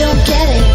don't get it,